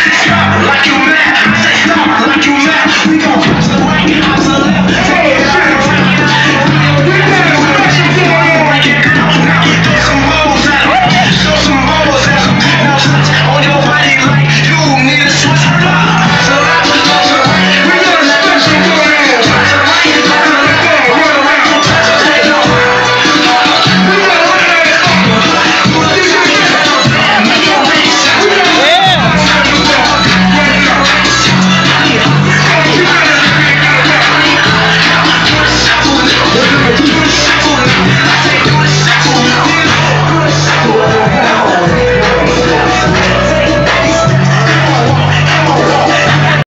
Shut